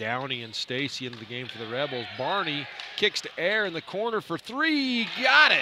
Downey and Stacy into the game for the Rebels. Barney kicks to Eyre in the corner for three. Got it.